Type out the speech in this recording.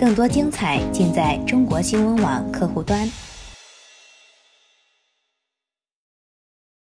更多精彩尽在中国新闻网客户端。